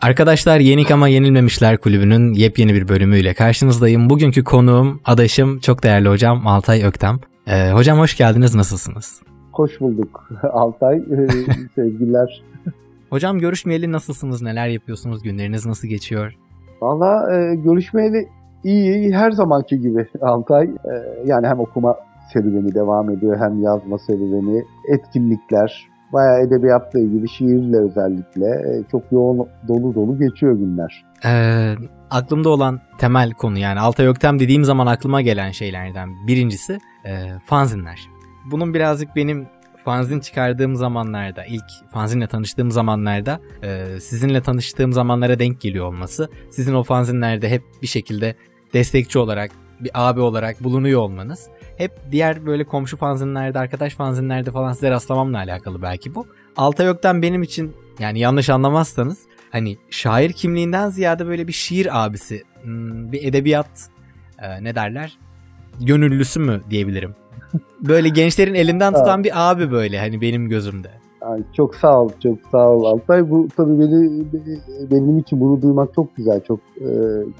Arkadaşlar Yenik Ama Yenilmemişler Kulübü'nün yepyeni bir bölümüyle karşınızdayım. Bugünkü konuğum, adaşım, çok değerli hocam Altay Öktem. Ee, hocam hoş geldiniz, nasılsınız? Hoş bulduk Altay, ee, sevgiler. Hocam görüşmeyeli nasılsınız, neler yapıyorsunuz, günleriniz nasıl geçiyor? Valla e, görüşmeyeli iyi, her zamanki gibi Altay. E, yani hem okuma serüveni devam ediyor hem yazma serüveni, etkinlikler, bayağı edebiyatla ilgili şiirle özellikle e, çok yoğun dolu dolu geçiyor günler. Ee, aklımda olan temel konu yani Altay Öktem dediğim zaman aklıma gelen şeylerden birincisi e, fanzinler. Bunun birazcık benim fanzin çıkardığım zamanlarda, ilk fanzinle tanıştığım zamanlarda e, sizinle tanıştığım zamanlara denk geliyor olması. Sizin o fanzinlerde hep bir şekilde destekçi olarak, bir abi olarak bulunuyor olmanız hep diğer böyle komşu fanzinlerde, arkadaş fanzinlerde falan size rastlamamla alakalı belki bu. Altay Ökten benim için yani yanlış anlamazsanız hani şair kimliğinden ziyade böyle bir şiir abisi, hmm, bir edebiyat e, ne derler? Gönüllüsü mü diyebilirim. Böyle gençlerin elinden tutan bir abi böyle hani benim gözümde. Ay, çok sağ ol, çok sağ ol Altay. Bu tabii beni, benim için bunu duymak çok güzel, çok e,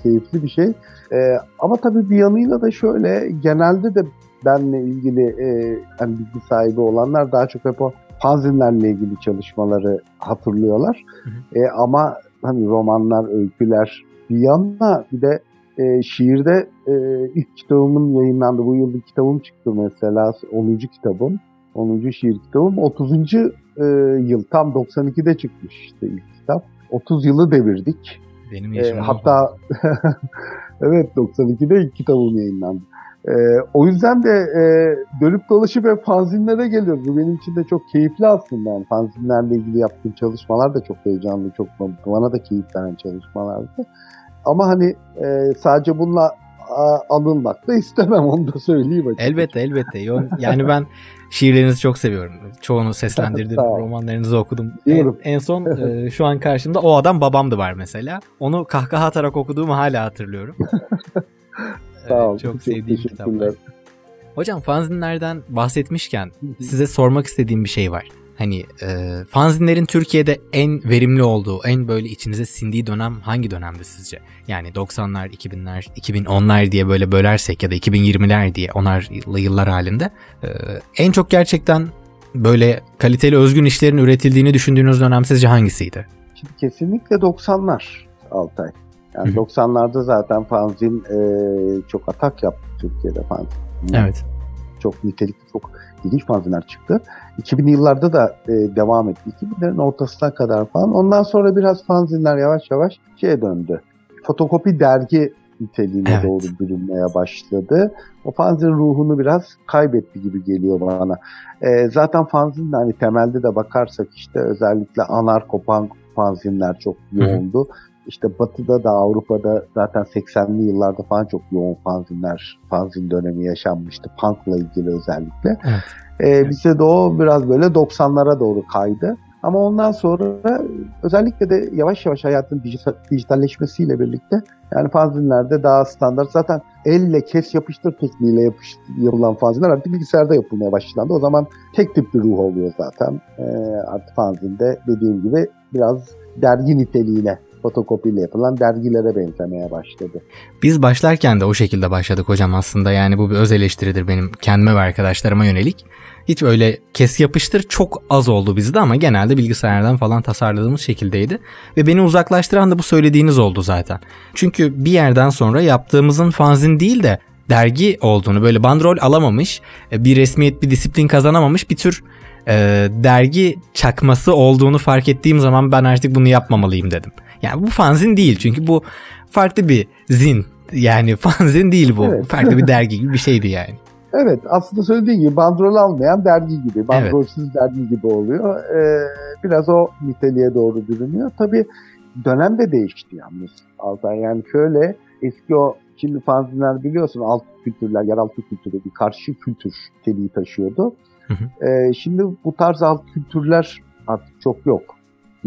keyifli bir şey. E, ama tabii bir yanıyla da şöyle, genelde de benle ilgili e, yani bilgi sahibi olanlar daha çok hep o fanzinlerle ilgili çalışmaları hatırlıyorlar. Hı hı. E, ama hani romanlar, öyküler bir yanına bir de e, şiirde e, ilk kitabımın yayınlandı. Bu yıl bir kitabım çıktı mesela 10. kitabım. 10. şiir kitabım. 30. E, yıl tam 92'de çıkmış işte ilk kitap. 30 yılı devirdik. Benim yaşım e, Hatta evet 92'de ilk kitabım yayınlandı. E, o yüzden de e, dönüp dolaşıp hep fanzinlere geliyoruz. Bu benim için de çok keyifli aslında. Yani fanzinlerle ilgili yaptığım çalışmalar da çok heyecanlı, çok bana da keyif veren çalışmalardı. Ama hani e, sadece bununla anılmak da istemem onu da söyleyeyim. Açıkçası. Elbette elbette. Yani ben şiirlerinizi çok seviyorum. Çoğunu seslendirdim, romanlarınızı okudum. En, en son e, şu an karşımda o adam babamdı var mesela. Onu kahkaha atarak okuduğumu hala hatırlıyorum. Sağ ol. Çok sevdiğim kitaplar. Hocam fanzinlerden bahsetmişken size sormak istediğim bir şey var. Hani e, fanzinlerin Türkiye'de en verimli olduğu, en böyle içinize sindiği dönem hangi dönemdi sizce? Yani 90'lar, 2000'ler, 2010'lar diye böyle bölersek ya da 2020'ler diye onar yıllar halinde e, en çok gerçekten böyle kaliteli özgün işlerin üretildiğini düşündüğünüz dönem sizce hangisiydi? Şimdi kesinlikle 90'lar Altay. Yani Hı-hı. 90'larda zaten fanzin e, çok atak yaptı Türkiye'de fanzin. Evet. Çok nitelikli, çok ilginç fanzinler çıktı. 2000'li yıllarda da e, devam etti. 2000'lerin ortasına kadar falan. Ondan sonra biraz fanzinler yavaş yavaş şeye döndü. Fotokopi dergi niteliğine evet. doğru bürünmeye başladı. O fanzin ruhunu biraz kaybetti gibi geliyor bana. E, zaten fanzin hani temelde de bakarsak işte özellikle anarko punk fanzinler çok yoğundu. Hı hı. İşte Batı'da da Avrupa'da zaten 80'li yıllarda falan çok yoğun fanzinler, fanzin dönemi yaşanmıştı. Punk'la ilgili özellikle. Evet. Ee. Bize de o biraz böyle 90'lara doğru kaydı. Ama ondan sonra özellikle de yavaş yavaş hayatın dijitalleşmesiyle birlikte yani fanzinlerde daha standart zaten elle kes yapıştır tekniğiyle yapış, yapılan fanzinler artık bilgisayarda yapılmaya başlandı. O zaman tek tip bir ruh oluyor zaten. Ee, artık fanzinde dediğim gibi biraz dergi niteliğine fotokopiyle yapılan dergilere benzemeye başladı. Biz başlarken de o şekilde başladık hocam aslında yani bu bir öz eleştiridir benim kendime ve arkadaşlarıma yönelik. Hiç öyle kes yapıştır çok az oldu bizde ama genelde bilgisayardan falan tasarladığımız şekildeydi. Ve beni uzaklaştıran da bu söylediğiniz oldu zaten. Çünkü bir yerden sonra yaptığımızın fanzin değil de dergi olduğunu böyle bandrol alamamış, e, bir resmiyet bir disiplin kazanamamış bir tür e, dergi çakması olduğunu fark ettiğim zaman ben artık bunu yapmamalıyım dedim. Yani bu fanzin değil çünkü bu farklı bir zin. Yani fanzin değil bu. Evet. Farklı bir dergi gibi bir şeydi yani. Evet aslında söylediğin gibi bandrol almayan dergi gibi, bandrolsüz evet. dergi gibi oluyor. Ee, biraz o niteliğe doğru bürünüyor. Tabii dönem de değişti yalnız Altay. Yani şöyle eski o şimdi fanzinler biliyorsun alt kültürler, yeraltı kültürü bir karşı kültür niteliği taşıyordu. Hı hı. Ee, şimdi bu tarz alt kültürler artık çok yok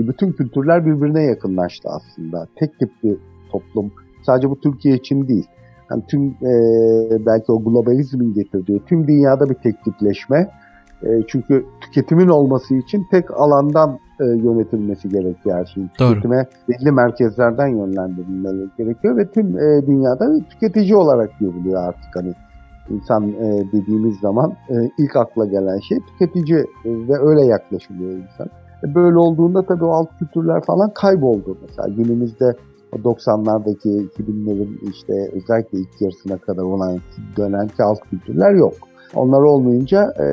bütün kültürler birbirine yakınlaştı aslında. Tek tip bir toplum. Sadece bu Türkiye için değil. Yani tüm e, belki o globalizmin getirdiği tüm dünyada bir tek tipleşme E, çünkü tüketimin olması için tek alandan e, yönetilmesi gerekiyor her şeyin. Doğru. Tüketime belli merkezlerden yönlendirilmeleri gerekiyor ve tüm e, dünyada bir tüketici olarak görülüyor artık hani insan e, dediğimiz zaman e, ilk akla gelen şey tüketici e, ve öyle yaklaşılıyor insan. E, böyle olduğunda tabii o alt kültürler falan kayboldu. Mesela günümüzde 90'lardaki 2000'lerin işte özellikle ilk yarısına kadar olan dönemki alt kültürler yok. Onlar olmayınca e,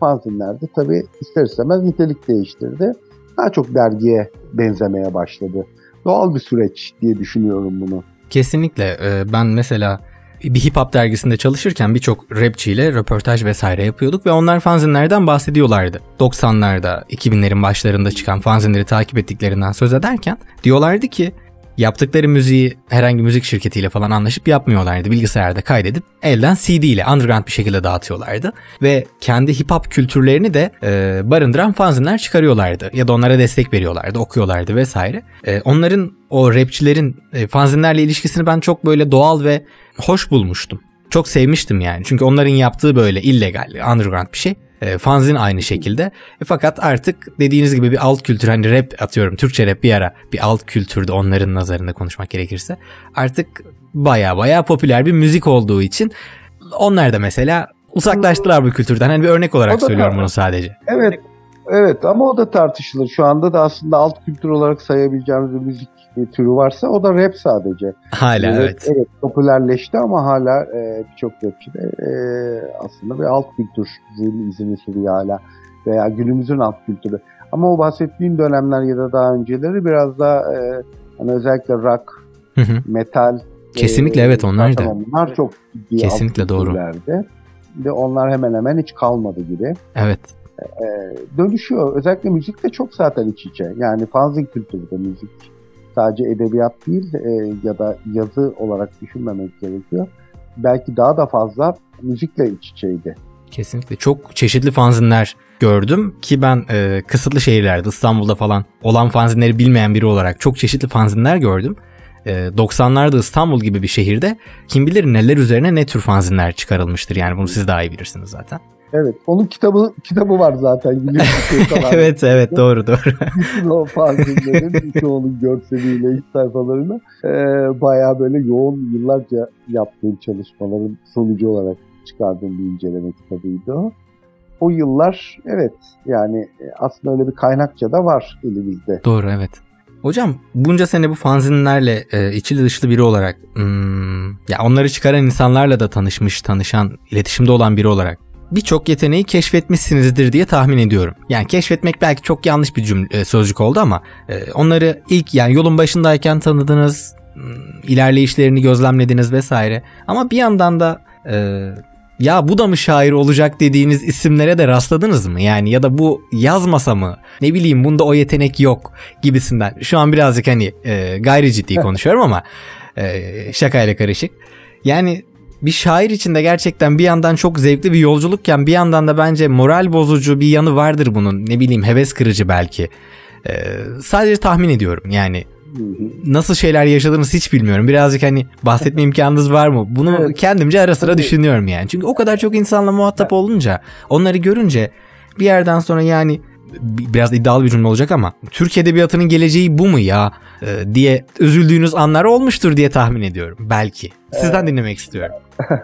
fanzinlerde tabii ister istemez nitelik değiştirdi. Daha çok dergiye benzemeye başladı. Doğal bir süreç diye düşünüyorum bunu. Kesinlikle. Ben mesela bir hip hop dergisinde çalışırken birçok rapçiyle röportaj vesaire yapıyorduk ve onlar fanzinlerden bahsediyorlardı. 90'larda, 2000'lerin başlarında çıkan fanzinleri takip ettiklerinden söz ederken diyorlardı ki yaptıkları müziği herhangi müzik şirketiyle falan anlaşıp yapmıyorlardı. Bilgisayarda kaydedip elden CD ile underground bir şekilde dağıtıyorlardı. Ve kendi hip hop kültürlerini de e, barındıran fanzinler çıkarıyorlardı. Ya da onlara destek veriyorlardı, okuyorlardı vesaire. E, onların o rapçilerin e, fanzinlerle ilişkisini ben çok böyle doğal ve hoş bulmuştum. Çok sevmiştim yani. Çünkü onların yaptığı böyle illegal, underground bir şey. E, fanzin aynı şekilde. E, fakat artık dediğiniz gibi bir alt kültür hani rap atıyorum Türkçe rap bir ara bir alt kültürde onların nazarında konuşmak gerekirse. Artık baya baya popüler bir müzik olduğu için onlar da mesela uzaklaştılar bu kültürden. Hani bir örnek olarak söylüyorum bunu sadece. Evet. Evet ama o da tartışılır. Şu anda da aslında alt kültür olarak sayabileceğimiz bir müzik türü varsa o da rap sadece. Hala evet. Evet, evet popülerleşti ama hala e, birçok rapçi de e, aslında bir alt kültür izini sürüyor hala. Veya günümüzün alt kültürü. Ama o bahsettiğim dönemler ya da daha önceleri biraz daha e, hani özellikle rock, hı hı. metal. Kesinlikle e, evet onlar da. Onlar çok ciddi Kesinlikle doğru. Ve onlar hemen hemen hiç kalmadı gibi. Evet. E, dönüşüyor. Özellikle müzik de çok zaten iç içe. Yani fanzin kültürü de müzik sadece edebiyat değil e, ya da yazı olarak düşünmemek gerekiyor. Belki daha da fazla müzikle iç içeydi. Kesinlikle. Çok çeşitli fanzinler gördüm ki ben e, kısıtlı şehirlerde İstanbul'da falan olan fanzinleri bilmeyen biri olarak çok çeşitli fanzinler gördüm. E, 90'larda İstanbul gibi bir şehirde kim bilir neler üzerine ne tür fanzinler çıkarılmıştır yani bunu siz daha iyi bilirsiniz zaten. Evet. Onun kitabı kitabı var zaten. evet evet doğru doğru. Bütün o fanzinlerin çoğunun görseliyle iç sayfalarını e, bayağı böyle yoğun yıllarca yaptığım çalışmaların sonucu olarak çıkardığım bir inceleme kitabıydı o. O yıllar evet yani e, aslında öyle bir kaynakça da var elimizde. Doğru evet. Hocam bunca sene bu fanzinlerle e, içli dışlı biri olarak hmm, ya onları çıkaran insanlarla da tanışmış, tanışan, iletişimde olan biri olarak birçok yeteneği keşfetmişsinizdir diye tahmin ediyorum. Yani keşfetmek belki çok yanlış bir cümle, e, sözcük oldu ama e, onları ilk yani yolun başındayken tanıdınız, hmm, ilerleyişlerini gözlemlediniz vesaire. Ama bir yandan da e, ya bu da mı şair olacak dediğiniz isimlere de rastladınız mı? Yani ya da bu yazmasa mı? Ne bileyim bunda o yetenek yok gibisinden. Şu an birazcık hani e, gayri ciddi konuşuyorum ama e, şakayla karışık. Yani bir şair için de gerçekten bir yandan çok zevkli bir yolculukken bir yandan da bence moral bozucu bir yanı vardır bunun. Ne bileyim heves kırıcı belki. Ee, sadece tahmin ediyorum yani. Nasıl şeyler yaşadığınızı hiç bilmiyorum. Birazcık hani bahsetme imkanınız var mı? Bunu evet. kendimce ara sıra düşünüyorum yani. Çünkü o kadar çok insanla muhatap olunca, onları görünce bir yerden sonra yani biraz iddialı bir cümle olacak ama Türk Edebiyatı'nın geleceği bu mu ya e, diye üzüldüğünüz anlar olmuştur diye tahmin ediyorum. Belki. Sizden evet. dinlemek istiyorum.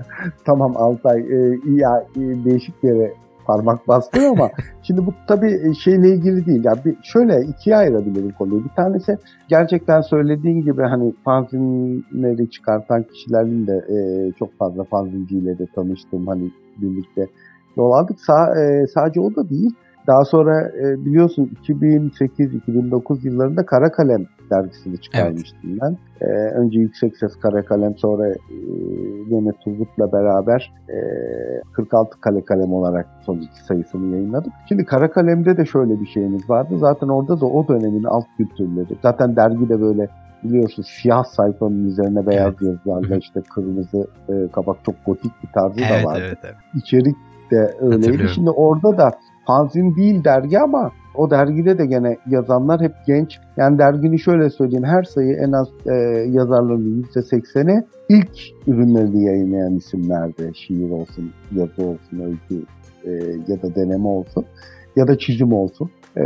tamam Altay e, ya e, değişik bir yere parmak bastın ama şimdi bu tabii şeyle ilgili değil. Yani bir, şöyle ikiye ayırabilirim konuyu. Bir tanesi gerçekten söylediğin gibi hani fanzinleri çıkartan kişilerin de e, çok fazla fanzinciyle de tanıştım. Hani birlikte yol aldık. Sa, e, sadece o da değil. Daha sonra e, biliyorsun 2008-2009 yıllarında Kara Kalem dergisini çıkarmıştım evet. ben. E, önce Yüksek Ses Kara Kalem sonra e, yine Turgut'la beraber e, 46 Kale Kalem olarak son iki sayısını yayınladık. Şimdi Kara Kalem'de de şöyle bir şeyimiz vardı. Zaten orada da o dönemin alt kültürleri. Zaten dergi de böyle biliyorsun siyah sayfanın üzerine beyaz evet. yazılarla işte kırmızı e, kabak çok gotik bir tarzı evet, da vardı. Evet, evet. İçerik de öyleydi. Şimdi orada da fanzin değil dergi ama o dergide de gene yazanlar hep genç. Yani dergini şöyle söyleyeyim her sayı en az e, yazarların %80'i ilk ürünlerini yayınlayan isimlerdi. Şiir olsun, yazı olsun, öykü e, ya da deneme olsun ya da çizim olsun. E,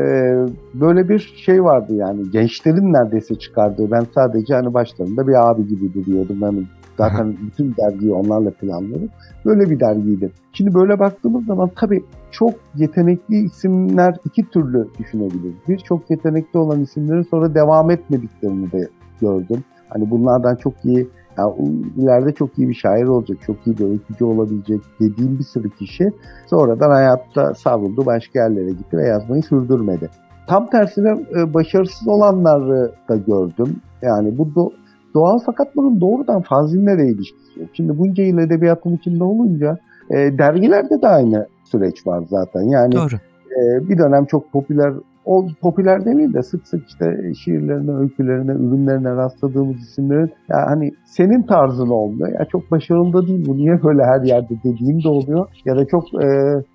böyle bir şey vardı yani gençlerin neredeyse çıkardığı ben sadece hani başlarında bir abi gibi duruyordum. Ben zaten bütün dergiyi onlarla planladım. Böyle bir dergiydi. Şimdi böyle baktığımız zaman tabii çok yetenekli isimler iki türlü düşünebiliriz. Bir çok yetenekli olan isimlerin sonra devam etmediklerini de gördüm. Hani bunlardan çok iyi yani ileride çok iyi bir şair olacak, çok iyi bir öykücü olabilecek dediğim bir sürü kişi sonradan hayatta savruldu, başka yerlere gitti ve yazmayı sürdürmedi. Tam tersine e, başarısız olanları da gördüm. Yani bu doğal fakat bunun doğrudan fanzinlere ilişkisi yok. Şimdi bunca yıl edebiyatın içinde olunca e, dergilerde de aynı süreç var zaten. Yani Doğru. E, bir dönem çok popüler o popüler demeyeyim de sık sık işte şiirlerine, öykülerine, ürünlerine rastladığımız isimlerin ya hani senin tarzın olmuyor. Ya çok başarılı da değil bu niye böyle her yerde dediğim de oluyor. Ya da çok e,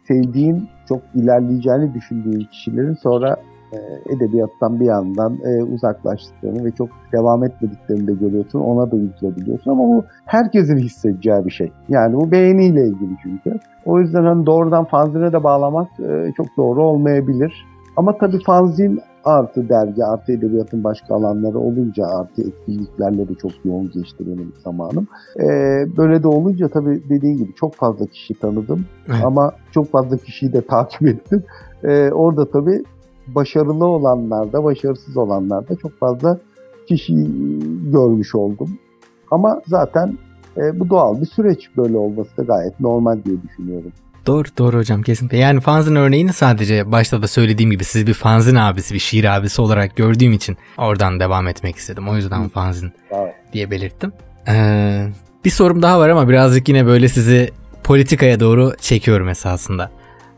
sevdiğin, çok ilerleyeceğini düşündüğün kişilerin sonra edebiyattan bir yandan e, uzaklaştıklarını ve çok devam etmediklerini de görüyorsun. Ona da üzülebiliyorsun ama bu herkesin hissedeceği bir şey. Yani bu beğeniyle ilgili çünkü. O yüzden hani doğrudan fanzine de bağlamak e, çok doğru olmayabilir. Ama tabii fanzin artı dergi artı edebiyatın başka alanları olunca artı etkinliklerle de çok yoğun geçti benim zamanım. Ee, böyle de olunca tabii dediğin gibi çok fazla kişi tanıdım evet. ama çok fazla kişiyi de takip ettim. Ee, orada tabii başarılı olanlarda, başarısız olanlarda çok fazla kişi görmüş oldum. Ama zaten e, bu doğal bir süreç böyle olması da gayet normal diye düşünüyorum. Doğru doğru hocam kesinlikle. Yani fanzin örneğini sadece başta da söylediğim gibi siz bir fanzin abisi, bir şiir abisi olarak gördüğüm için oradan devam etmek istedim. O yüzden fanzin evet. diye belirttim. Ee, bir sorum daha var ama birazcık yine böyle sizi politikaya doğru çekiyorum esasında.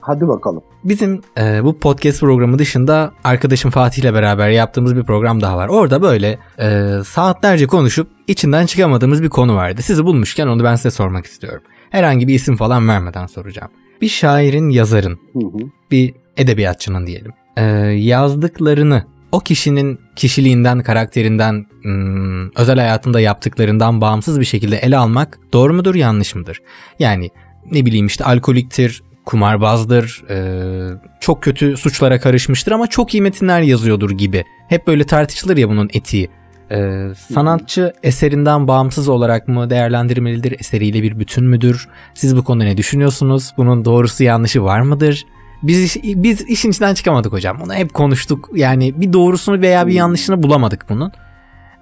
Hadi bakalım. Bizim e, bu podcast programı dışında arkadaşım Fatih ile beraber yaptığımız bir program daha var. Orada böyle e, saatlerce konuşup içinden çıkamadığımız bir konu vardı. Sizi bulmuşken onu ben size sormak istiyorum. Herhangi bir isim falan vermeden soracağım. Bir şairin, yazarın, hı hı. bir edebiyatçının diyelim. E, yazdıklarını o kişinin kişiliğinden, karakterinden, hmm, özel hayatında yaptıklarından bağımsız bir şekilde ele almak doğru mudur, yanlış mıdır? Yani ne bileyim işte alkoliktir, kumarbazdır, e, çok kötü suçlara karışmıştır ama çok iyi metinler yazıyordur gibi. Hep böyle tartışılır ya bunun etiği. E, sanatçı eserinden bağımsız olarak mı değerlendirmelidir, eseriyle bir bütün müdür? Siz bu konuda ne düşünüyorsunuz? Bunun doğrusu yanlışı var mıdır? Biz biz işin içinden çıkamadık hocam. Bunu hep konuştuk. Yani bir doğrusunu veya bir yanlışını bulamadık bunun.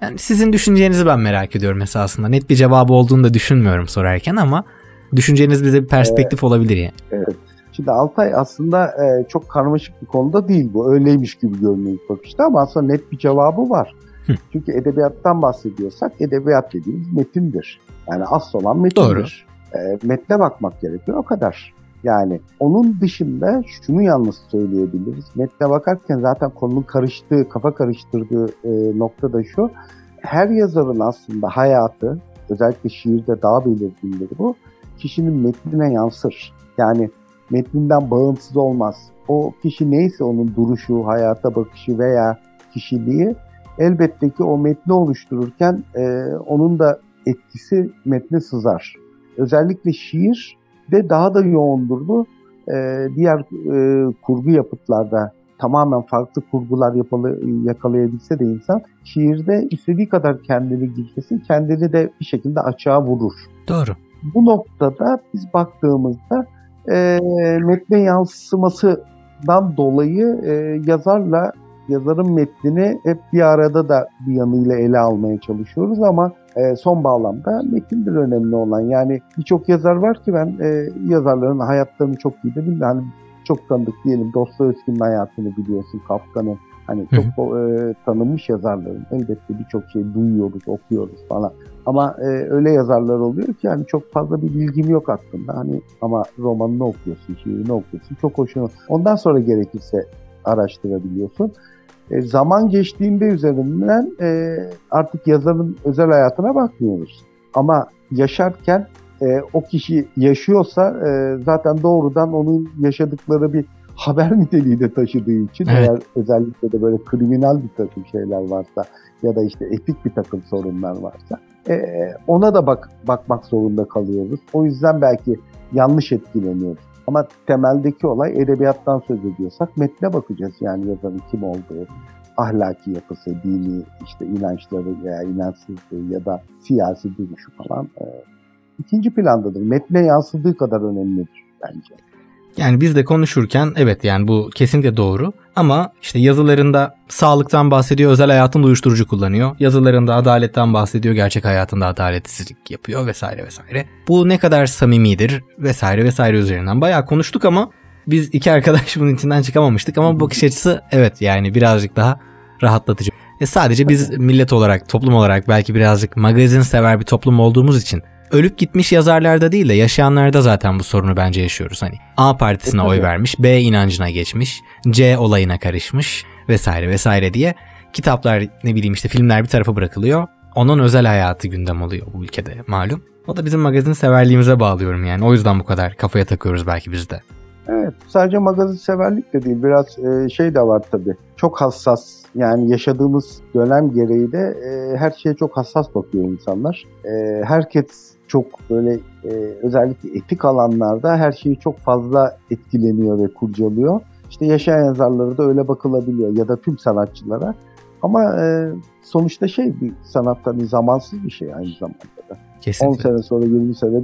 Yani sizin düşüncenizi ben merak ediyorum esasında. Net bir cevabı olduğunu da düşünmüyorum sorarken ama Düşünceniz bize bir perspektif evet. olabilir yani. Evet. Şimdi Altay aslında e, çok karmaşık bir konuda değil bu. Öyleymiş gibi görünüyor ilk bakışta ama aslında net bir cevabı var. Hı. Çünkü edebiyattan bahsediyorsak edebiyat dediğimiz metindir. Yani asıl olan metindir. Doğru. E, metne bakmak gerekiyor o kadar. Yani onun dışında şunu yalnız söyleyebiliriz. Metne bakarken zaten konunun karıştığı, kafa karıştırdığı e, nokta da şu. Her yazarın aslında hayatı, özellikle şiirde daha belirgindir bu kişinin metnine yansır. Yani metninden bağımsız olmaz. O kişi neyse onun duruşu, hayata bakışı veya kişiliği elbette ki o metni oluştururken e, onun da etkisi metne sızar. Özellikle şiir de daha da yoğundur bu. E, diğer e, kurgu yapıtlarda tamamen farklı kurgular yapalı, yakalayabilse de insan şiirde istediği kadar kendini gizlesin, kendini de bir şekilde açığa vurur. Doğru bu noktada biz baktığımızda e, metne yansımasından dolayı e, yazarla yazarın metnini hep bir arada da bir yanıyla ele almaya çalışıyoruz ama e, son bağlamda metindir önemli olan. Yani birçok yazar var ki ben e, yazarların hayatlarını çok iyi de bilmiyorum. Hani çok tanıdık diyelim Dostoyevski'nin hayatını biliyorsun, Kafka'nın Hani çok e, tanınmış yazarların elbette birçok şey duyuyoruz, okuyoruz falan. Ama e, öyle yazarlar oluyor ki yani çok fazla bir bilgim yok aslında. Hani ama romanını okuyorsun, şiirini okuyorsun. Çok hoşuna. Ondan sonra gerekirse araştırabiliyorsun. E, zaman geçtiğinde üzerinden e, artık yazarın özel hayatına bakmıyoruz. Ama yaşarken e, o kişi yaşıyorsa e, zaten doğrudan onun yaşadıkları bir haber niteliği de taşıdığı için evet. eğer özellikle de böyle kriminal bir takım şeyler varsa ya da işte etik bir takım sorunlar varsa e, ona da bak bakmak zorunda kalıyoruz. O yüzden belki yanlış etkileniyoruz. Ama temeldeki olay edebiyattan söz ediyorsak metne bakacağız. Yani yazarın kim olduğu, ahlaki yapısı, dini işte inançları veya inançsızlığı ya da siyasi duruşu falan e, ikinci plandadır. Metne yansıdığı kadar önemlidir bence. Yani biz de konuşurken evet yani bu kesinlikle doğru ama işte yazılarında sağlıktan bahsediyor, özel hayatında uyuşturucu kullanıyor. Yazılarında adaletten bahsediyor, gerçek hayatında adaletsizlik yapıyor vesaire vesaire. Bu ne kadar samimidir vesaire vesaire üzerinden bayağı konuştuk ama biz iki arkadaş bunun içinden çıkamamıştık ama bakış açısı evet yani birazcık daha rahatlatıcı. E sadece biz millet olarak, toplum olarak belki birazcık magazin sever bir toplum olduğumuz için ölüp gitmiş yazarlarda değil de yaşayanlarda zaten bu sorunu bence yaşıyoruz. Hani A partisine oy vermiş, B inancına geçmiş, C olayına karışmış vesaire vesaire diye kitaplar ne bileyim işte filmler bir tarafa bırakılıyor. Onun özel hayatı gündem oluyor bu ülkede malum. O da bizim magazin severliğimize bağlıyorum yani. O yüzden bu kadar kafaya takıyoruz belki biz de. Evet sadece magazin severlik de değil biraz e, şey de var tabii. Çok hassas yani yaşadığımız dönem gereği de e, her şeye çok hassas bakıyor insanlar. E, herkes çok böyle e, özellikle etik alanlarda her şeyi çok fazla etkileniyor ve kurcalıyor. İşte yaşayan yazarları da öyle bakılabiliyor ya da tüm sanatçılara. Ama e, sonuçta şey bir sanat tabii zamansız bir şey aynı zamanda da. Kesinlikle. 10 sene sonra 20 sene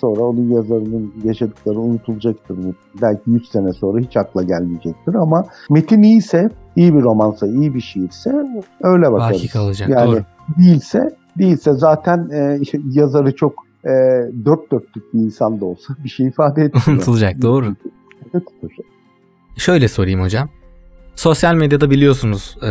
sonra onun yazarının yaşadıkları unutulacaktır. Belki 100 sene sonra hiç akla gelmeyecektir ama metin iyiyse, iyi bir romansa, iyi bir şiirse öyle bakarız. Baki kalacak. Yani doğru. değilse değilse zaten e, yazarı çok e, dört dörtlük bir insan da olsa bir şey ifade etmiyor. Unutulacak doğru. Şöyle sorayım hocam. Sosyal medyada biliyorsunuz e,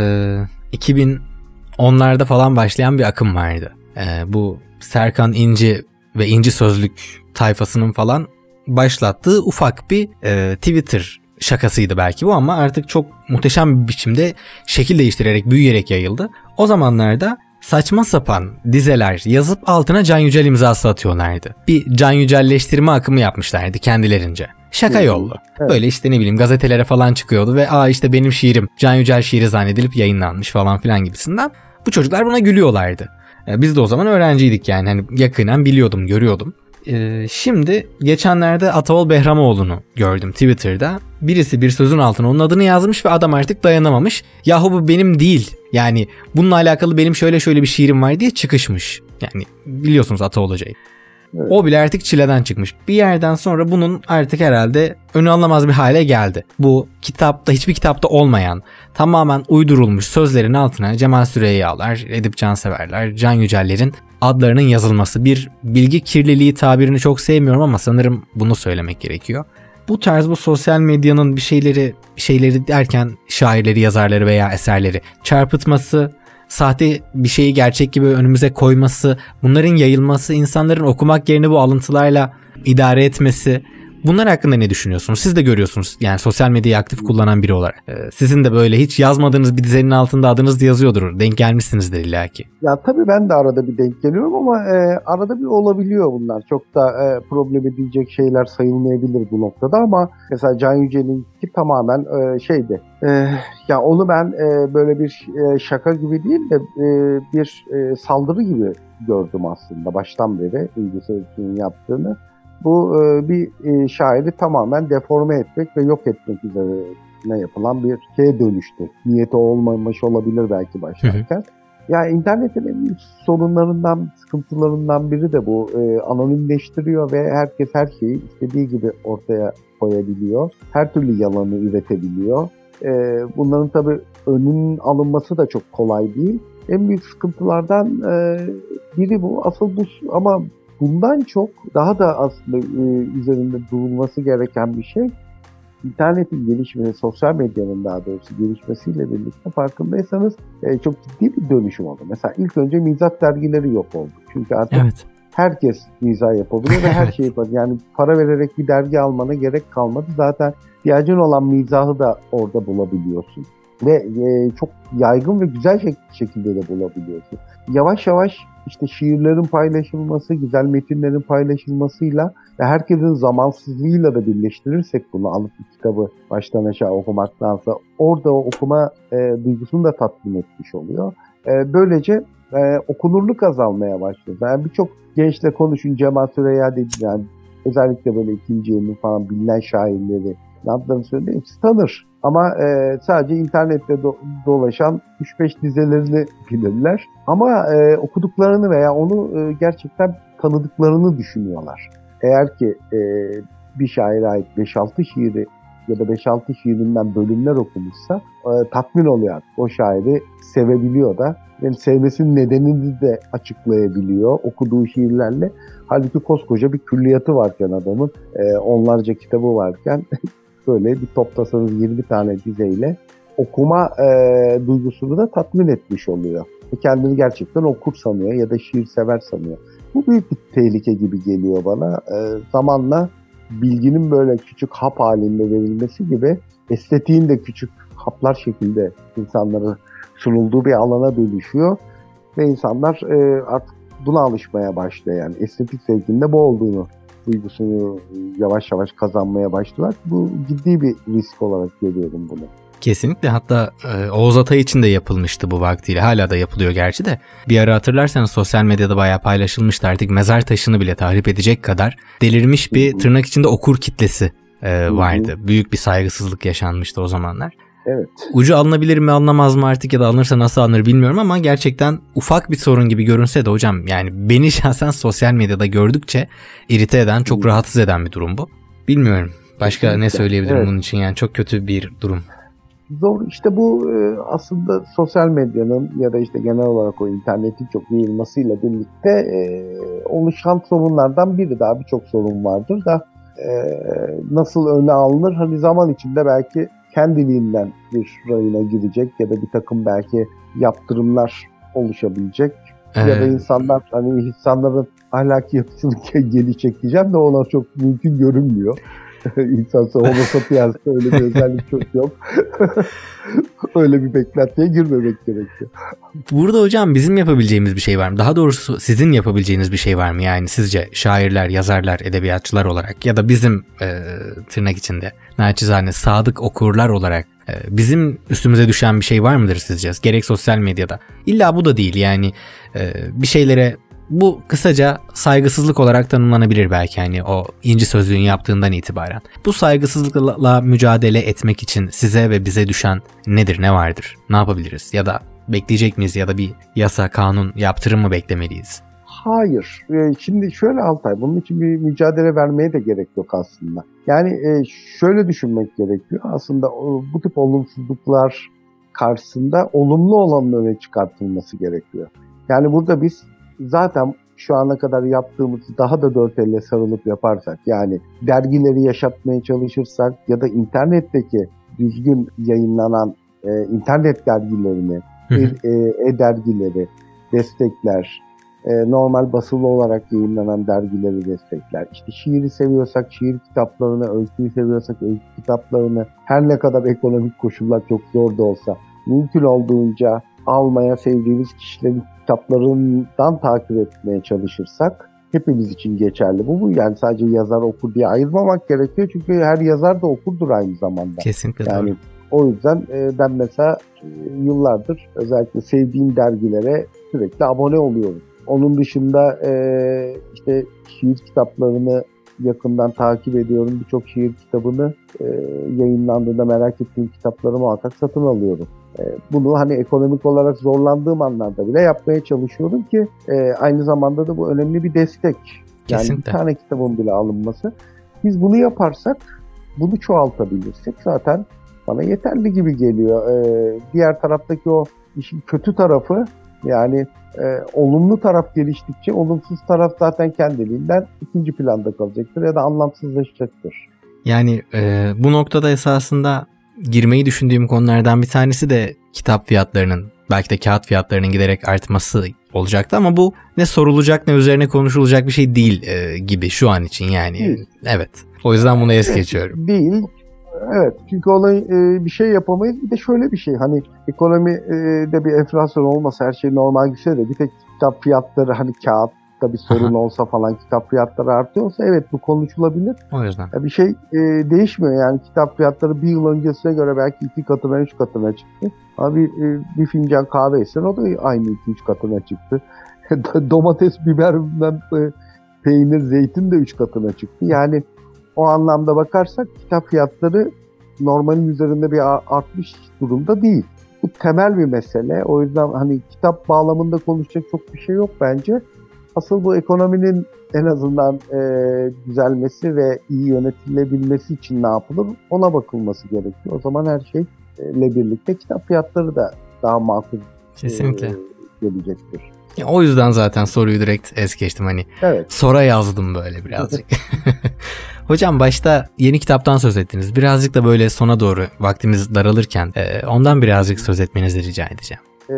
2010'larda falan başlayan bir akım vardı. E, bu Serkan İnci ve İnci Sözlük tayfasının falan başlattığı ufak bir e, Twitter şakasıydı belki bu ama artık çok muhteşem bir biçimde şekil değiştirerek büyüyerek yayıldı. O zamanlarda saçma sapan dizeler yazıp altına Can Yücel imzası atıyorlardı. Bir Can Yücelleştirme akımı yapmışlardı kendilerince. Şaka yollu. Evet. Böyle işte ne bileyim gazetelere falan çıkıyordu ve aa işte benim şiirim Can Yücel şiiri zannedilip yayınlanmış falan filan gibisinden. Bu çocuklar buna gülüyorlardı. Ee, biz de o zaman öğrenciydik yani hani yakinen biliyordum, görüyordum. Ee, şimdi geçenlerde Ataol Behramoğlu'nu gördüm Twitter'da. Birisi bir sözün altına onun adını yazmış ve adam artık dayanamamış. Yahu bu benim değil. Yani bununla alakalı benim şöyle şöyle bir şiirim var diye çıkışmış. Yani biliyorsunuz Ataol Hoca'yı. Evet. O bile artık çileden çıkmış. Bir yerden sonra bunun artık herhalde önü alınamaz bir hale geldi. Bu kitapta hiçbir kitapta olmayan tamamen uydurulmuş sözlerin altına Cemal Süreyyalar, Edip Canseverler, Can Yüceller'in adlarının yazılması. Bir bilgi kirliliği tabirini çok sevmiyorum ama sanırım bunu söylemek gerekiyor. Bu tarz bu sosyal medyanın bir şeyleri bir şeyleri derken şairleri, yazarları veya eserleri çarpıtması, sahte bir şeyi gerçek gibi önümüze koyması, bunların yayılması, insanların okumak yerine bu alıntılarla idare etmesi Bunlar hakkında ne düşünüyorsunuz? Siz de görüyorsunuz yani sosyal medyayı aktif kullanan biri olarak. Ee, sizin de böyle hiç yazmadığınız bir dizenin altında adınız yazıyordur. Denk gelmişsinizdir illaki. Ya tabii ben de arada bir denk geliyorum ama e, arada bir olabiliyor bunlar. Çok da e, problem edilecek şeyler sayılmayabilir bu noktada ama mesela Can Yücel'in ki tamamen e, şeydi. E, ya onu ben e, böyle bir e, şaka gibi değil de e, bir e, saldırı gibi gördüm aslında baştan beri İngilizce'nin yaptığını bu e, bir e, şairi tamamen deforme etmek ve yok etmek üzerine yapılan bir şeye dönüştü. Niyeti olmamış olabilir belki başlarken. Yani internetin en büyük sorunlarından, sıkıntılarından biri de bu. E, anonimleştiriyor ve herkes her şeyi istediği gibi ortaya koyabiliyor. Her türlü yalanı üretebiliyor. E, bunların tabii önünün alınması da çok kolay değil. En büyük sıkıntılardan e, biri bu. Asıl bu ama bundan çok daha da aslında e, üzerinde durulması gereken bir şey internetin gelişmesi, sosyal medyanın daha doğrusu gelişmesiyle birlikte farkındaysanız e, çok ciddi bir dönüşüm oldu. Mesela ilk önce mizah dergileri yok oldu. Çünkü artık evet. herkes mizah yapabiliyor ve her şeyi yapabiliyor. Yani para vererek bir dergi almana gerek kalmadı. Zaten ihtiyacın olan mizahı da orada bulabiliyorsun. Ve e, çok yaygın ve güzel şekilde de bulabiliyorsun. Yavaş yavaş işte şiirlerin paylaşılması, güzel metinlerin paylaşılmasıyla ve herkesin zamansızlığıyla da birleştirirsek bunu alıp bir kitabı baştan aşağı okumaktansa orada okuma e, duygusunu da tatmin etmiş oluyor. E, böylece e, okunurluk azalmaya başladı. Yani birçok gençle konuşun Cemal Süreyya dedi yani özellikle böyle ikinci yılın falan bilinen şairleri ne söyledi hepsi tanır. Ama e, sadece internette do- dolaşan 3-5 dizelerini bilirler. Ama e, okuduklarını veya onu e, gerçekten tanıdıklarını düşünüyorlar. Eğer ki e, bir şaire ait 5-6 şiiri ya da 5-6 şiirinden bölümler okumuşsa e, tatmin oluyor. O şairi sevebiliyor da. Yani sevmesinin nedenini de açıklayabiliyor okuduğu şiirlerle. Halbuki koskoca bir külliyatı varken adamın, e, onlarca kitabı varken böyle bir toplasanız 20 tane dizeyle okuma e, duygusunu da tatmin etmiş oluyor. Kendini gerçekten okur sanıyor ya da şiir sever sanıyor. Bu büyük bir tehlike gibi geliyor bana. E, zamanla bilginin böyle küçük hap halinde verilmesi gibi estetiğin de küçük haplar şekilde insanlara sunulduğu bir alana dönüşüyor. Ve insanlar e, artık buna alışmaya başlıyor yani. Estetik zevkinde bu olduğunu duygusunu yavaş yavaş kazanmaya başladılar. Bu ciddi bir risk olarak görüyorum bunu. Kesinlikle hatta e, Oğuz Atay için de yapılmıştı bu vaktiyle. Hala da yapılıyor gerçi de. Bir ara hatırlarsanız sosyal medyada bayağı paylaşılmıştı artık mezar taşını bile tahrip edecek kadar delirmiş bir tırnak içinde okur kitlesi e, vardı. Büyük bir saygısızlık yaşanmıştı o zamanlar. Evet. Ucu alınabilir mi alınamaz mı artık ya da alınırsa nasıl alınır bilmiyorum ama gerçekten ufak bir sorun gibi görünse de hocam yani beni şahsen sosyal medyada gördükçe irite eden çok rahatsız eden bir durum bu. Bilmiyorum. Başka Kesinlikle. ne söyleyebilirim evet. bunun için yani çok kötü bir durum. Zor işte bu e, aslında sosyal medyanın ya da işte genel olarak o internetin çok yayılmasıyla birlikte e, oluşan sorunlardan biri daha birçok sorun vardır da e, nasıl öne alınır hani zaman içinde belki kendiliğinden bir rayına girecek ya da bir takım belki yaptırımlar oluşabilecek. Evet. Ya da insanlar hani insanların ahlaki yapısını gelişecek diyeceğim de ona çok mümkün görünmüyor. İnsansa homo sapiens'te öyle bir özellik çok yok. öyle bir beklentiye girmemek gerekiyor. Burada hocam bizim yapabileceğimiz bir şey var mı? Daha doğrusu sizin yapabileceğiniz bir şey var mı? Yani sizce şairler, yazarlar, edebiyatçılar olarak ya da bizim e, tırnak içinde naçizane sadık okurlar olarak e, bizim üstümüze düşen bir şey var mıdır sizce? Gerek sosyal medyada. İlla bu da değil yani e, bir şeylere bu kısaca saygısızlık olarak tanımlanabilir belki hani o inci sözlüğün yaptığından itibaren. Bu saygısızlıkla mücadele etmek için size ve bize düşen nedir, ne vardır? Ne yapabiliriz? Ya da bekleyecek miyiz ya da bir yasa, kanun, yaptırım mı beklemeliyiz? Hayır. Ee, şimdi şöyle Altay, bunun için bir mücadele vermeye de gerek yok aslında. Yani e, şöyle düşünmek gerekiyor. Aslında bu tip olumsuzluklar karşısında olumlu olanın öne çıkartılması gerekiyor. Yani burada biz zaten şu ana kadar yaptığımızı daha da dört elle sarılıp yaparsak yani dergileri yaşatmaya çalışırsak ya da internetteki düzgün yayınlanan e, internet dergilerini, e-dergileri e, destekler, e, normal basılı olarak yayınlanan dergileri destekler. İşte şiiri seviyorsak şiir kitaplarını, öyküyü seviyorsak öykü kitaplarını, her ne kadar ekonomik koşullar çok zor da olsa mümkün olduğunca almaya sevdiğimiz kişilerin kitaplarından takip etmeye çalışırsak hepimiz için geçerli. Bu yani sadece yazar okur diye ayırmamak gerekiyor çünkü her yazar da okurdur aynı zamanda. Kesinlikle yani doğru. O yüzden e, ben mesela e, yıllardır özellikle sevdiğim dergilere sürekli abone oluyorum. Onun dışında e, işte şiir kitaplarını yakından takip ediyorum. Birçok şiir kitabını yayınlandığında merak ettiğim kitapları muhakkak satın alıyorum. E, bunu hani ekonomik olarak zorlandığım anlarda bile yapmaya çalışıyorum ki e, aynı zamanda da bu önemli bir destek. Yani Kesinlikle. bir tane kitabın bile alınması. Biz bunu yaparsak, bunu çoğaltabilirsek zaten bana yeterli gibi geliyor. E, diğer taraftaki o işin kötü tarafı yani e, olumlu taraf geliştikçe olumsuz taraf zaten kendiliğinden ikinci planda kalacaktır ya da anlamsızlaşacaktır. Yani e, bu noktada esasında girmeyi düşündüğüm konulardan bir tanesi de kitap fiyatlarının belki de kağıt fiyatlarının giderek artması olacaktı ama bu ne sorulacak ne üzerine konuşulacak bir şey değil e, gibi şu an için yani. Değil. Evet. O yüzden bunu es geçiyorum. Değil. Evet çünkü olay e, bir şey yapamayız. Bir de şöyle bir şey hani ekonomide e, bir enflasyon olmasa her şey normal gitse de bir tek kitap fiyatları hani kağıt da bir sorun olsa falan kitap fiyatları artıyorsa evet bu konuşulabilir. O yüzden. bir şey e, değişmiyor yani kitap fiyatları bir yıl öncesine göre belki iki katına üç katına çıktı. Ama bir, e, bir fincan kahve isen o da aynı iki üç katına çıktı. Domates biberden e, peynir, zeytin de 3 katına çıktı. Yani o anlamda bakarsak kitap fiyatları normalin üzerinde bir artmış durumda değil. Bu temel bir mesele. O yüzden hani kitap bağlamında konuşacak çok bir şey yok bence. Asıl bu ekonominin en azından e, düzelmesi ve iyi yönetilebilmesi için ne yapılır ona bakılması gerekiyor. O zaman her şeyle birlikte kitap fiyatları da daha makul Kesinlikle. E, gelecektir. Ya, o yüzden zaten soruyu direkt es geçtim hani. Evet. Sora yazdım böyle birazcık. Hocam başta yeni kitaptan söz ettiniz. Birazcık da böyle sona doğru vaktimiz daralırken e, ondan birazcık söz etmenizi rica edeceğim. E,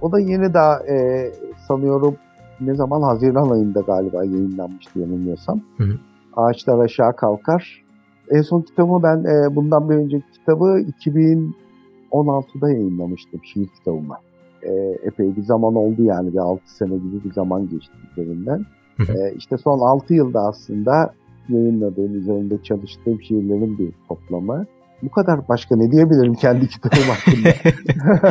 o da yeni daha e, sanıyorum ne zaman Haziran ayında galiba yayınlanmıştı yanılmıyorsam. Hı hı. Ağaçlar Aşağı Kalkar. En son kitabı ben e, bundan bir önceki kitabı 2016'da yayınlamıştım şiir kitabımı. E, epey bir zaman oldu yani bir 6 sene gibi bir zaman geçti üzerinden. e, işte son 6 yılda aslında yayınladığım, üzerinde çalıştığım şiirlerin bir toplamı. Bu kadar başka ne diyebilirim kendi kitabım hakkında?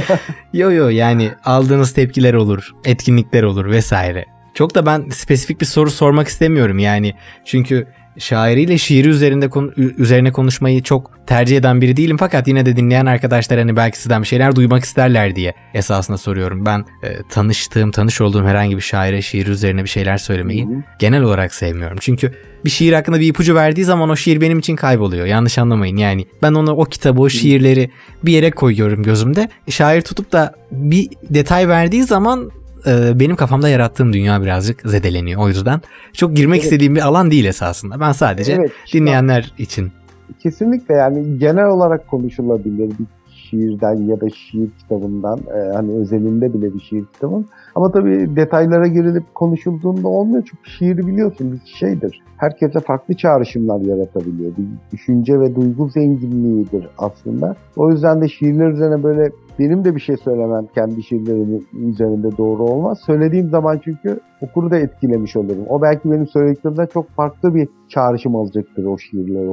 yo yo yani aldığınız tepkiler olur, etkinlikler olur vesaire. Çok da ben spesifik bir soru sormak istemiyorum yani. Çünkü şairiyle şiiri üzerinde üzerine konuşmayı çok tercih eden biri değilim fakat yine de dinleyen arkadaşlar hani belki sizden bir şeyler duymak isterler diye esasında soruyorum. Ben e, tanıştığım, tanış olduğum herhangi bir şaire şiir üzerine bir şeyler söylemeyi genel olarak sevmiyorum. Çünkü bir şiir hakkında bir ipucu verdiği zaman o şiir benim için kayboluyor. Yanlış anlamayın. Yani ben onu o kitabı, o şiirleri bir yere koyuyorum gözümde. Şair tutup da bir detay verdiği zaman e, benim kafamda yarattığım dünya birazcık zedeleniyor. O yüzden çok girmek evet. istediğim bir alan değil esasında. Ben sadece evet, dinleyenler için. Kesinlikle yani genel olarak konuşulabilir bir şiirden ya da şiir kitabından e, hani özelinde bile bir şiir kitabın. Ama tabii detaylara girilip konuşulduğunda olmuyor çünkü şiiri biliyorsun bir şeydir. Herkese farklı çağrışımlar yaratabiliyor. Bir düşünce ve duygu zenginliğidir aslında. O yüzden de şiirler üzerine böyle benim de bir şey söylemem kendi şiirlerimin üzerinde doğru olmaz. Söylediğim zaman çünkü okuru da etkilemiş olurum. O belki benim söylediklerimden çok farklı bir çağrışım alacaktır o şiirleri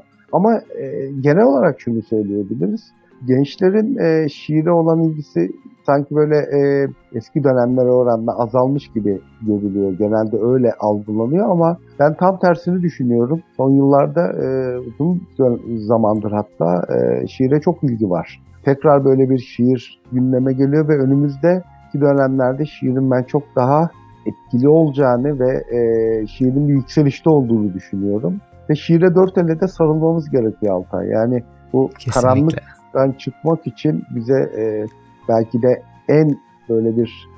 okuduğumda. Ama e, genel olarak şunu söyleyebiliriz. Gençlerin e, şiire olan ilgisi sanki böyle e, eski dönemlere oranla azalmış gibi görülüyor. Genelde öyle algılanıyor ama ben tam tersini düşünüyorum. Son yıllarda e, uzun zamandır hatta e, şiire çok ilgi var tekrar böyle bir şiir gündeme geliyor ve önümüzde ki dönemlerde şiirin ben çok daha etkili olacağını ve e, şiirin bir yükselişte olduğunu düşünüyorum. Ve şiire dört elle de sarılmamız gerekiyor Altay. Yani bu Kesinlikle. karanlıktan çıkmak için bize e, belki de en böyle bir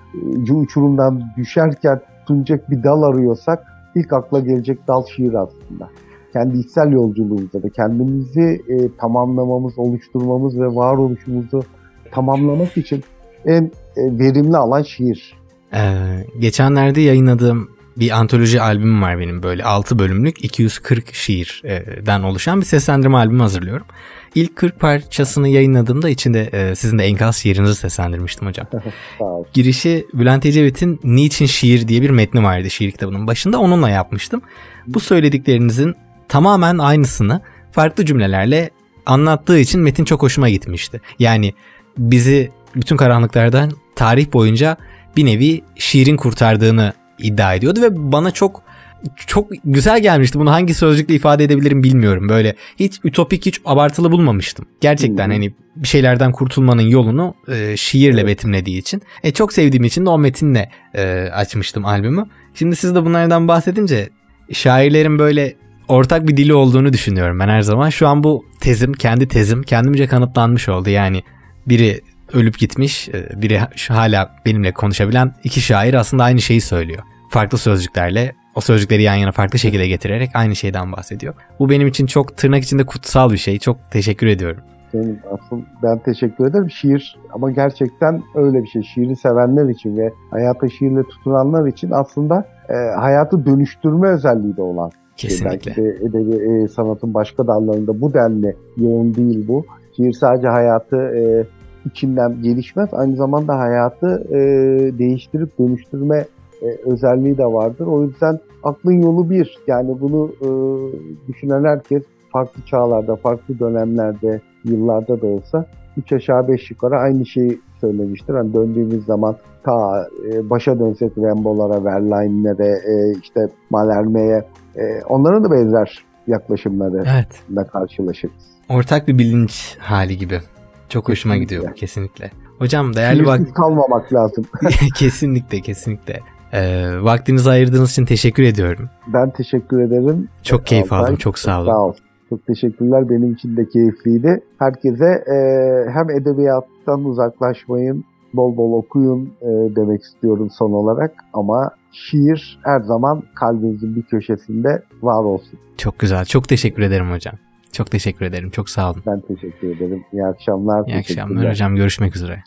e, uçurumdan düşerken tutunacak bir dal arıyorsak ilk akla gelecek dal şiir aslında kendi içsel yolculuğumuzda da kendimizi e, tamamlamamız, oluşturmamız ve varoluşumuzu tamamlamak için en e, verimli alan şiir. Ee, geçenlerde yayınladığım bir antoloji albümüm var benim böyle 6 bölümlük 240 şiirden oluşan bir seslendirme albümü hazırlıyorum. İlk 40 parçasını yayınladığımda içinde e, sizin de enkaz şiirinizi seslendirmiştim hocam. Girişi Bülent Ecevit'in Niçin Şiir diye bir metni vardı şiir kitabının başında onunla yapmıştım. Bu söylediklerinizin tamamen aynısını farklı cümlelerle anlattığı için metin çok hoşuma gitmişti. Yani bizi bütün karanlıklardan tarih boyunca bir nevi şiirin kurtardığını iddia ediyordu ve bana çok çok güzel gelmişti. Bunu hangi sözcükle ifade edebilirim bilmiyorum. Böyle hiç ütopik, hiç abartılı bulmamıştım. Gerçekten hmm. hani bir şeylerden kurtulmanın yolunu e, şiirle betimlediği için. E, çok sevdiğim için de o metinle e, açmıştım albümü. Şimdi siz de bunlardan bahsedince şairlerin böyle ortak bir dili olduğunu düşünüyorum ben her zaman. Şu an bu tezim, kendi tezim kendimce kanıtlanmış oldu. Yani biri ölüp gitmiş, e, biri hala benimle konuşabilen iki şair aslında aynı şeyi söylüyor. Farklı sözcüklerle o sözcükleri yan yana farklı şekilde getirerek aynı şeyden bahsediyor. Bu benim için çok tırnak içinde kutsal bir şey. Çok teşekkür ediyorum. Senin asıl ben teşekkür ederim. Şiir ama gerçekten öyle bir şey. Şiiri sevenler için ve hayata şiirle tutunanlar için aslında e, hayatı dönüştürme özelliği de olan Kesinlikle. Belki de edebi e, sanatın başka dallarında bu denli yoğun değil bu. Şiir sadece hayatı e, içinden gelişmez. Aynı zamanda hayatı e, değiştirip dönüştürme e, özelliği de vardır. O yüzden aklın yolu bir. Yani bunu e, düşünen herkes farklı çağlarda, farklı dönemlerde, yıllarda da olsa üç aşağı beş yukarı aynı şeyi söylemiştir. Hani döndüğümüz zaman ta e, başa dönsek Rambo'lara, Verlaine'lere, e, işte Malherme'ye e, onların da benzer yaklaşımları evet. karşılaşırız. Ortak bir bilinç hali gibi. Çok hoşuma kesinlikle. gidiyor kesinlikle. Hocam değerli bak kalmamak lazım. kesinlikle kesinlikle. Ee, vaktinizi ayırdığınız için teşekkür ediyorum. Ben teşekkür ederim. Çok keyif Altay. aldım. Çok sağ olun. Sağ ol. Çok teşekkürler. Benim için de keyifliydi. Herkese e, hem edebiyattan uzaklaşmayın, bol bol okuyun e, demek istiyorum son olarak. Ama şiir her zaman kalbinizin bir köşesinde var olsun. Çok güzel. Çok teşekkür ederim hocam. Çok teşekkür ederim. Çok sağ olun. Ben teşekkür ederim. İyi akşamlar. İyi akşamlar hocam. Görüşmek üzere.